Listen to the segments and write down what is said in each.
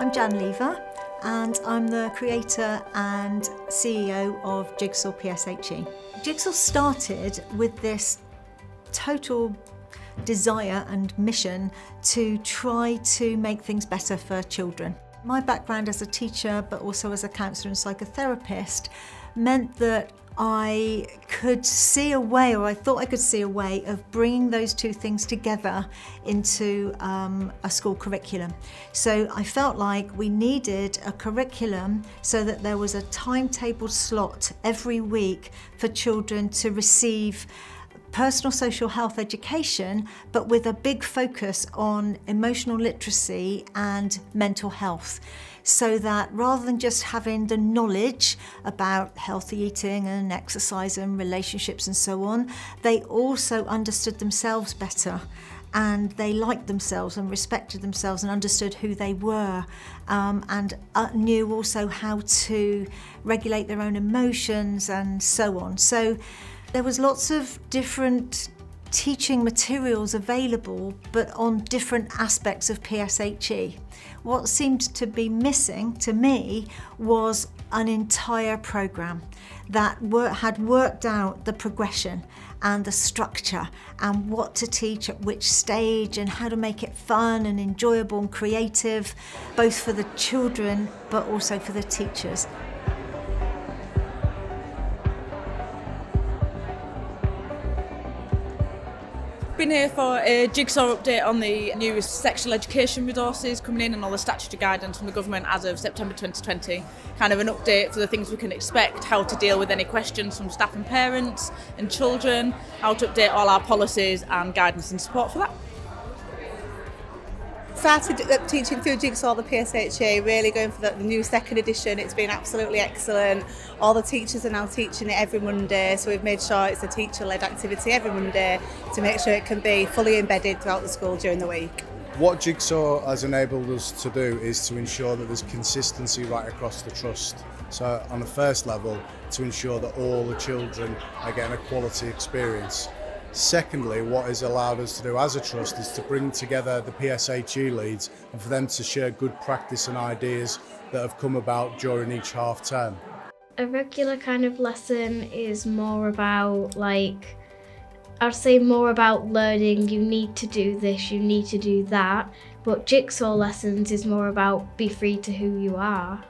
I'm Jan Lever and I'm the creator and CEO of Jigsaw PSHE. Jigsaw started with this total desire and mission to try to make things better for children. My background as a teacher but also as a counsellor and psychotherapist meant that I could see a way, or I thought I could see a way, of bringing those two things together into um, a school curriculum. So I felt like we needed a curriculum so that there was a timetable slot every week for children to receive personal social health education, but with a big focus on emotional literacy and mental health. So that rather than just having the knowledge about healthy eating and exercise and relationships and so on, they also understood themselves better and they liked themselves and respected themselves and understood who they were um, and uh, knew also how to regulate their own emotions and so on. So there was lots of different teaching materials available but on different aspects of PSHE. What seemed to be missing to me was an entire programme that wor had worked out the progression and the structure and what to teach at which stage and how to make it fun and enjoyable and creative both for the children but also for the teachers. been here for a jigsaw update on the new sexual education resources coming in and all the statutory guidance from the government as of September 2020. Kind of an update for the things we can expect, how to deal with any questions from staff and parents and children, how to update all our policies and guidance and support for that started uh, teaching through Jigsaw the PSHA, really going for the, the new second edition. It's been absolutely excellent. All the teachers are now teaching it every Monday, so we've made sure it's a teacher-led activity every Monday to make sure it can be fully embedded throughout the school during the week. What Jigsaw has enabled us to do is to ensure that there's consistency right across the trust. So on the first level, to ensure that all the children are getting a quality experience. Secondly, what has allowed us to do as a trust is to bring together the PSHE leads and for them to share good practice and ideas that have come about during each half term. A regular kind of lesson is more about like I'd say more about learning you need to do this, you need to do that, but jigsaw lessons is more about be free to who you are.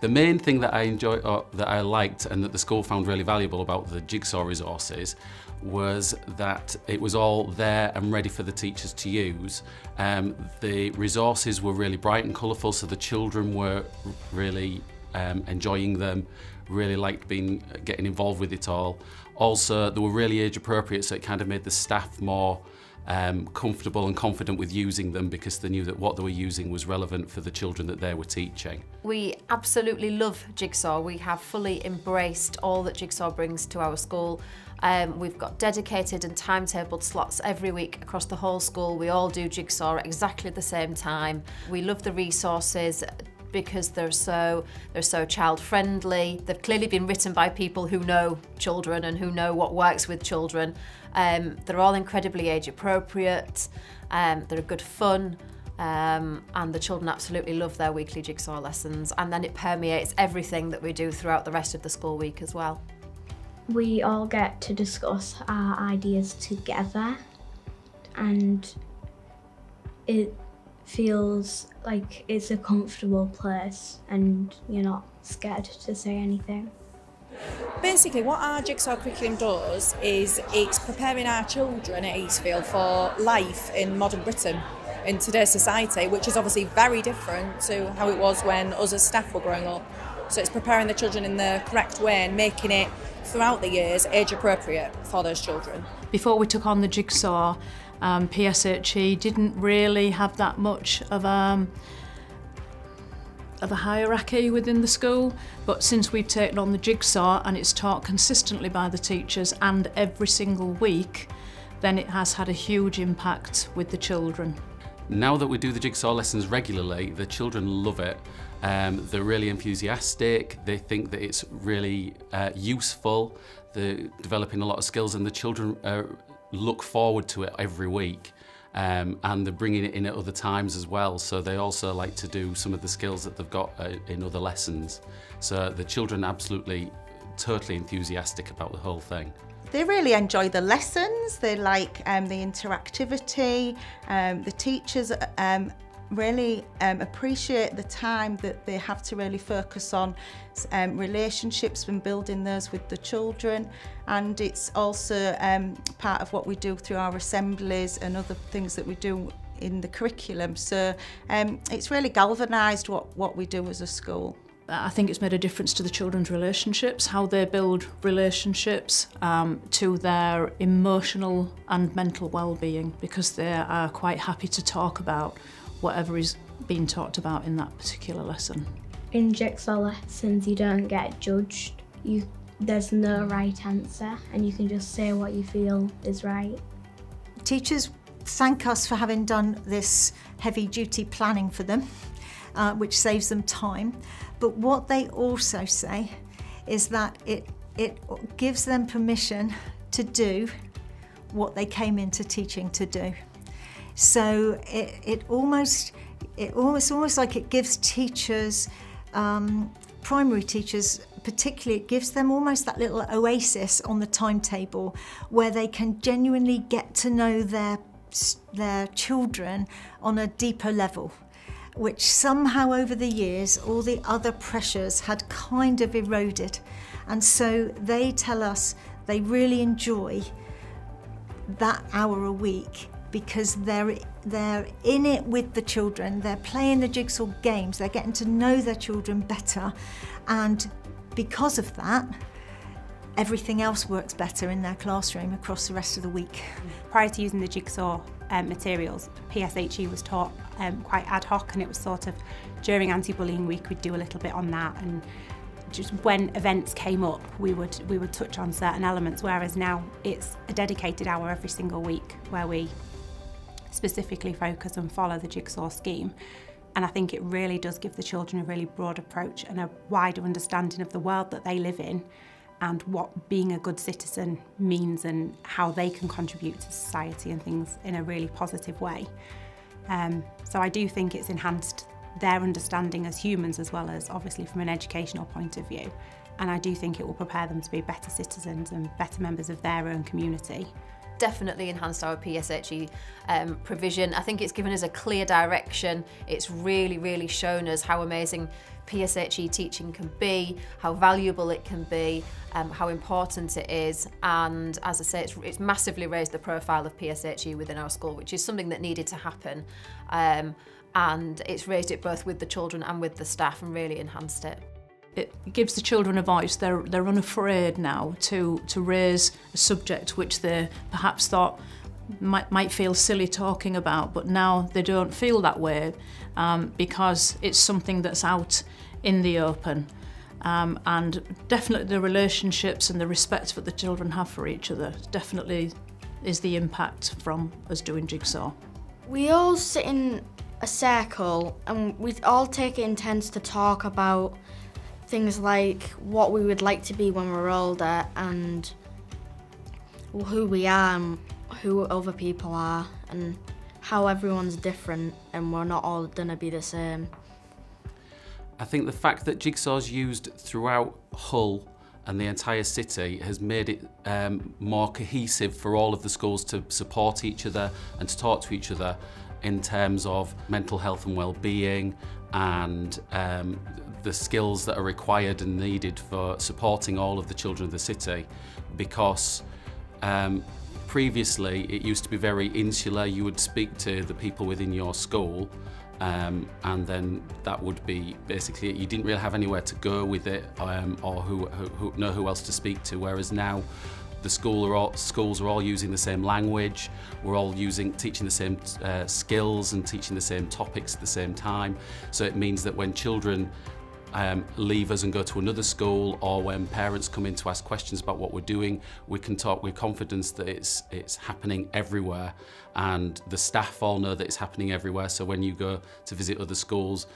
The main thing that I enjoy, or that I liked and that the school found really valuable about the jigsaw resources was that it was all there and ready for the teachers to use. Um, the resources were really bright and colourful, so the children were really um, enjoying them, really liked being getting involved with it all. Also, they were really age appropriate, so it kind of made the staff more um, comfortable and confident with using them because they knew that what they were using was relevant for the children that they were teaching. We absolutely love Jigsaw. We have fully embraced all that Jigsaw brings to our school. Um, we've got dedicated and timetabled slots every week across the whole school. We all do Jigsaw at exactly the same time. We love the resources because they're so they're so child friendly. They've clearly been written by people who know children and who know what works with children. Um, they're all incredibly age appropriate. Um, they're good fun. Um, and the children absolutely love their weekly jigsaw lessons and then it permeates everything that we do throughout the rest of the school week as well. We all get to discuss our ideas together and it feels like it's a comfortable place and you're not scared to say anything. Basically, what our jigsaw curriculum does is it's preparing our children at Eastfield for life in modern Britain, in today's society, which is obviously very different to how it was when us as staff were growing up. So it's preparing the children in the correct way and making it throughout the years age appropriate for those children. Before we took on the jigsaw, um, PSHE didn't really have that much of um, of a hierarchy within the school, but since we've taken on the jigsaw and it's taught consistently by the teachers and every single week, then it has had a huge impact with the children. Now that we do the jigsaw lessons regularly, the children love it. Um, they're really enthusiastic, they think that it's really uh, useful, they're developing a lot of skills and the children uh, look forward to it every week. um, and they're bringing it in at other times as well. So they also like to do some of the skills that they've got uh, in other lessons. So the children absolutely, totally enthusiastic about the whole thing. They really enjoy the lessons, they like um, the interactivity, um, the teachers um, really um, appreciate the time that they have to really focus on um, relationships and building those with the children and it's also um, part of what we do through our assemblies and other things that we do in the curriculum so um, it's really galvanised what, what we do as a school. I think it's made a difference to the children's relationships, how they build relationships um, to their emotional and mental well-being because they are quite happy to talk about whatever is being talked about in that particular lesson. In jigsaw lessons, you don't get judged. You, there's no right answer, and you can just say what you feel is right. Teachers thank us for having done this heavy duty planning for them, uh, which saves them time. But what they also say is that it, it gives them permission to do what they came into teaching to do. So it, it almost, it almost, almost like it gives teachers, um, primary teachers particularly, it gives them almost that little oasis on the timetable where they can genuinely get to know their, their children on a deeper level which somehow over the years all the other pressures had kind of eroded. And so they tell us they really enjoy that hour a week because they're they're in it with the children. They're playing the jigsaw games. They're getting to know their children better. And because of that everything else works better in their classroom across the rest of the week. Prior to using the jigsaw um, materials PSHE was taught um, quite ad hoc and it was sort of during anti-bullying week we'd do a little bit on that. And just when events came up we would we would touch on certain elements whereas now it's a dedicated hour every single week where we specifically focus and follow the jigsaw scheme. And I think it really does give the children a really broad approach and a wider understanding of the world that they live in and what being a good citizen means and how they can contribute to society and things in a really positive way. Um, so I do think it's enhanced their understanding as humans as well as obviously from an educational point of view. And I do think it will prepare them to be better citizens and better members of their own community. Definitely enhanced our PSHE um, provision. I think it's given us a clear direction. It's really, really shown us how amazing PSHE teaching can be, how valuable it can be, um, how important it is. And as I say, it's, it's massively raised the profile of PSHE within our school, which is something that needed to happen. Um, and it's raised it both with the children and with the staff and really enhanced it it gives the children a voice. They're, they're unafraid now to, to raise a subject which they perhaps thought might, might feel silly talking about, but now they don't feel that way um, because it's something that's out in the open. Um, and definitely the relationships and the respect that the children have for each other definitely is the impact from us doing Jigsaw. We all sit in a circle and we all take it in turns to talk about things like what we would like to be when we're older and who we are and who other people are and how everyone's different and we're not all going to be the same. I think the fact that Jigsaw's used throughout Hull and the entire city has made it um, more cohesive for all of the schools to support each other and to talk to each other in terms of mental health and well-being and um, the skills that are required and needed for supporting all of the children of the city because um, previously it used to be very insular. You would speak to the people within your school um, and then that would be basically you didn't really have anywhere to go with it um, or who, who, who know who else to speak to whereas now the school are all, schools are all using the same language, we're all using teaching the same uh, skills and teaching the same topics at the same time. So it means that when children um, leave us and go to another school or when parents come in to ask questions about what we're doing, we can talk with confidence that it's, it's happening everywhere and the staff all know that it's happening everywhere. So when you go to visit other schools,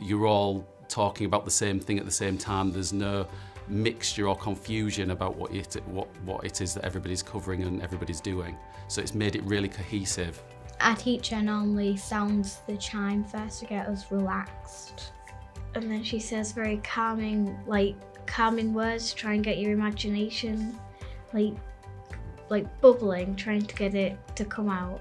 you're all talking about the same thing at the same time. There's no mixture or confusion about what it, what, what it is that everybody's covering and everybody's doing. So it's made it really cohesive. Our teacher normally sounds the chime first to get us relaxed. And then she says very calming, like calming words to try and get your imagination, like like bubbling, trying to get it to come out.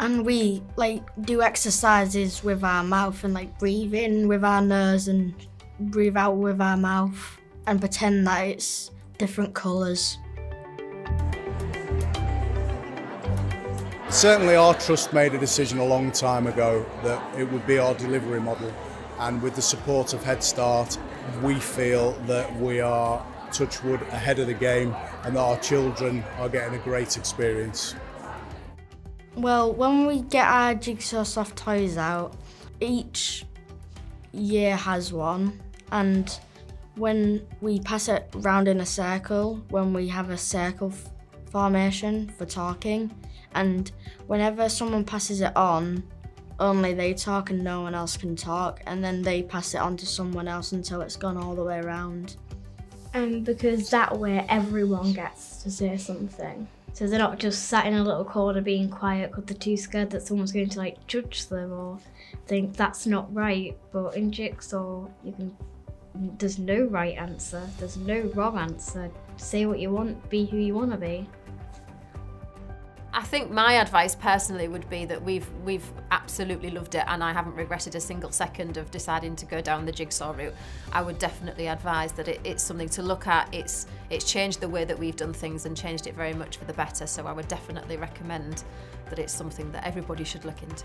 And we like do exercises with our mouth and like breathe in with our nose and breathe out with our mouth and pretend that it's different colours. Certainly our trust made a decision a long time ago that it would be our delivery model and with the support of HeadStart we feel that we are touchwood ahead of the game and that our children are getting a great experience. Well, when we get our jigsaw soft toys out, each year has one and when we pass it round in a circle, when we have a circle formation for talking, and whenever someone passes it on, only they talk and no one else can talk, and then they pass it on to someone else until it's gone all the way around. And because that way everyone gets to say something. So they're not just sat in a little corner being quiet because they're too scared that someone's going to like judge them or think that's not right. But in Jigsaw, you can there's no right answer, there's no wrong answer. Say what you want, be who you want to be. I think my advice personally would be that we've we've absolutely loved it and I haven't regretted a single second of deciding to go down the jigsaw route. I would definitely advise that it, it's something to look at. It's it's changed the way that we've done things and changed it very much for the better. So I would definitely recommend that it's something that everybody should look into.